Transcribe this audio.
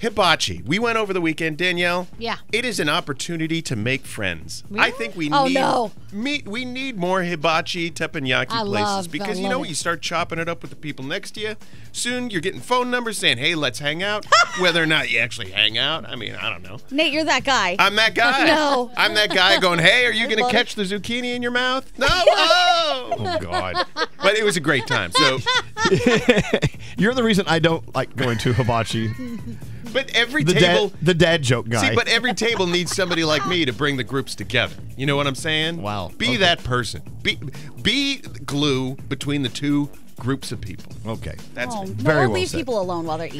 Hibachi. We went over the weekend, Danielle. Yeah. It is an opportunity to make friends. I think we Oh, need no. me, we need more hibachi teppanyaki I places love- because I you know what? it. You start chopping it up with the people next to you. Soon you're getting phone numbers saying, "Hey, let's hang out." Whether or not you actually hang out, I mean, I don't know. Nate, you're that guy. I'm that guy. No. I'm that guy going, "Hey, are you going to catch the zucchini in your mouth?" No. Oh, oh God. But it was a great time. So, You're the reason I don't like going to hibachi. but every The table dad, the dad joke guy. See, but every table needs somebody like me to bring the groups together. You know what I'm saying? Wow. Be Okay. that person. Be be glue between the two groups of people. okay. That's oh, me. no, Very or well leave said. people alone while they're eating.